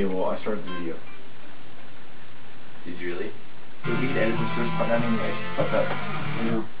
Okay, well, I started the video. Did you really? We need editors edit this first part anyway. Fuck up. I know.